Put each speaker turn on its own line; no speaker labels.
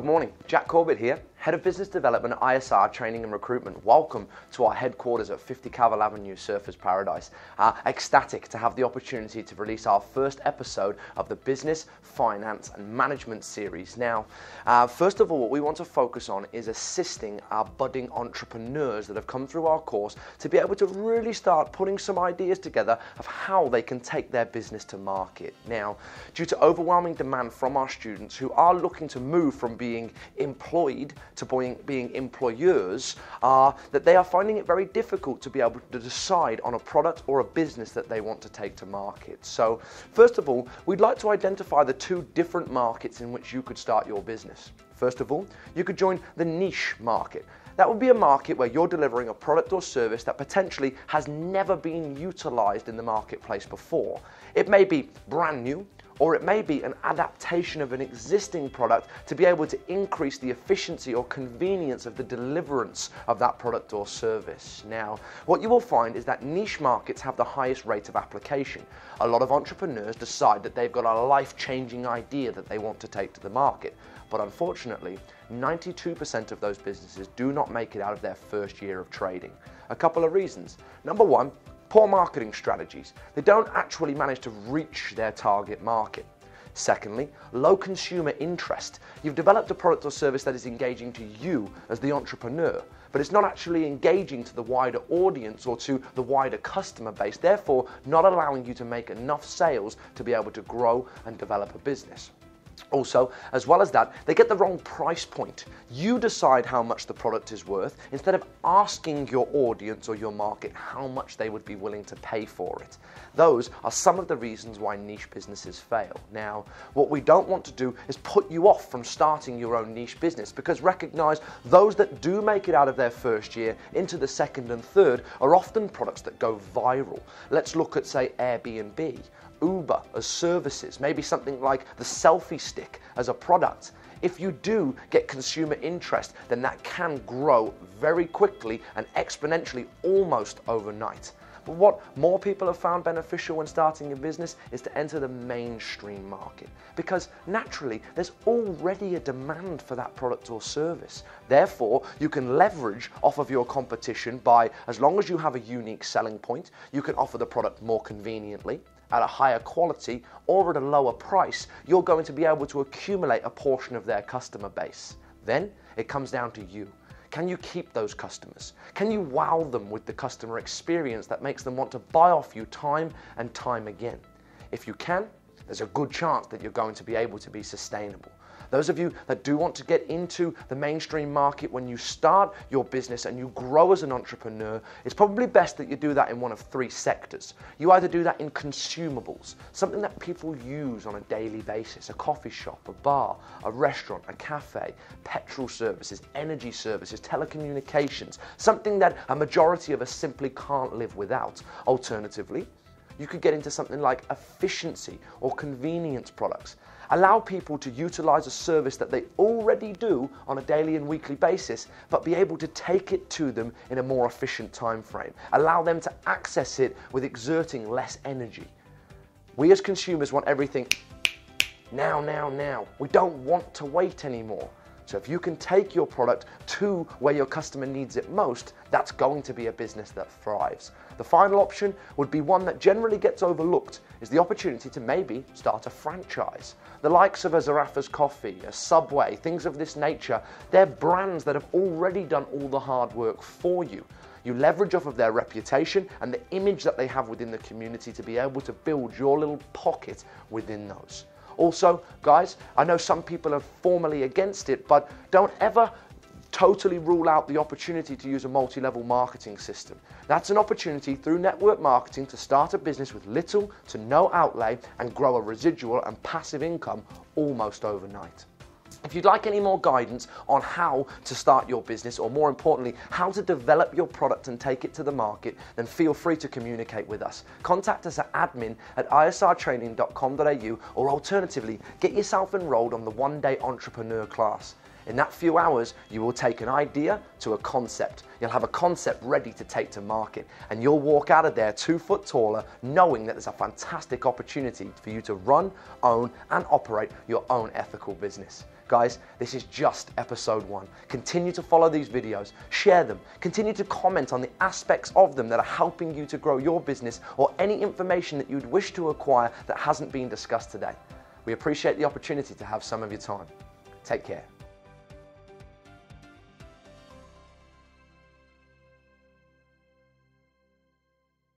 Good morning. Jack Corbett here, Head of Business Development ISR Training and Recruitment. Welcome to our headquarters at 50 Cavill Avenue, Surfers Paradise. Uh, ecstatic to have the opportunity to release our first episode of the Business, Finance and Management series. Now, uh, first of all, what we want to focus on is assisting our budding entrepreneurs that have come through our course to be able to really start putting some ideas together of how they can take their business to market. Now, due to overwhelming demand from our students who are looking to move from being employed to being, employers, are that they are finding it very difficult to be able to decide on a product or a business that they want to take to market. So, first of all, we'd like to identify the two different markets in which you could start your business. First of all, you could join the niche market. That would be a market where you're delivering a product or service that potentially has never been utilized in the marketplace before. It may be brand new, or it may be an adaptation of an existing product to be able to increase the efficiency or convenience of the deliverance of that product or service. Now, what you will find is that niche markets have the highest rate of application. A lot of entrepreneurs decide that they've got a life changing idea that they want to take to the market. But unfortunately, 92% of those businesses do not make it out of their first year of trading. A couple of reasons. Number one, poor marketing strategies. They don't actually manage to reach their target market. Secondly, low consumer interest. You've developed a product or service that is engaging to you as the entrepreneur, but it's not actually engaging to the wider audience or to the wider customer base, therefore, not allowing you to make enough sales to be able to grow and develop a business. Also, as well as that, they get the wrong price point. You decide how much the product is worth instead of asking your audience or your market how much they would be willing to pay for it. Those are some of the reasons why niche businesses fail. Now, what we don't want to do is put you off from starting your own niche business because recognize those that do make it out of their first year into the second and third are often products that go viral. Let's look at, say, Airbnb Uber as services, maybe something like the selfie stick as a product. If you do get consumer interest, then that can grow very quickly and exponentially almost overnight. But what more people have found beneficial when starting a business is to enter the mainstream market because naturally there's already a demand for that product or service. Therefore, you can leverage off of your competition by, as long as you have a unique selling point, you can offer the product more conveniently at a higher quality or at a lower price, you're going to be able to accumulate a portion of their customer base. Then it comes down to you. Can you keep those customers? Can you wow them with the customer experience that makes them want to buy off you time and time again? If you can, there's a good chance that you're going to be able to be sustainable. Those of you that do want to get into the mainstream market when you start your business and you grow as an entrepreneur, it's probably best that you do that in one of three sectors. You either do that in consumables, something that people use on a daily basis, a coffee shop, a bar, a restaurant, a cafe, petrol services, energy services, telecommunications, something that a majority of us simply can't live without. Alternatively, you could get into something like efficiency or convenience products. Allow people to utilize a service that they already do on a daily and weekly basis, but be able to take it to them in a more efficient time frame. Allow them to access it with exerting less energy. We as consumers want everything now, now, now. We don't want to wait anymore. So if you can take your product to where your customer needs it most, that's going to be a business that thrives. The final option would be one that generally gets overlooked is the opportunity to maybe start a franchise. The likes of a Zarraffa's Coffee, a Subway, things of this nature, they're brands that have already done all the hard work for you. You leverage off of their reputation and the image that they have within the community to be able to build your little pocket within those. Also, guys, I know some people are formally against it, but don't ever totally rule out the opportunity to use a multi level marketing system. That's an opportunity through network marketing to start a business with little to no outlay and grow a residual and passive income almost overnight. If you'd like any more guidance on how to start your business, or more importantly, how to develop your product and take it to the market, then feel free to communicate with us. Contact us at admin at isrtraining.com.au, or alternatively, get yourself enrolled on the one day entrepreneur class. In that few hours, you will take an idea to a concept. You'll have a concept ready to take to market, and you'll walk out of there two foot taller, knowing that there's a fantastic opportunity for you to run, own, and operate your own ethical business. Guys, this is just episode one. Continue to follow these videos, share them, continue to comment on the aspects of them that are helping you to grow your business or any information that you'd wish to acquire that hasn't been discussed today. We appreciate the opportunity to have some of your time. Take care.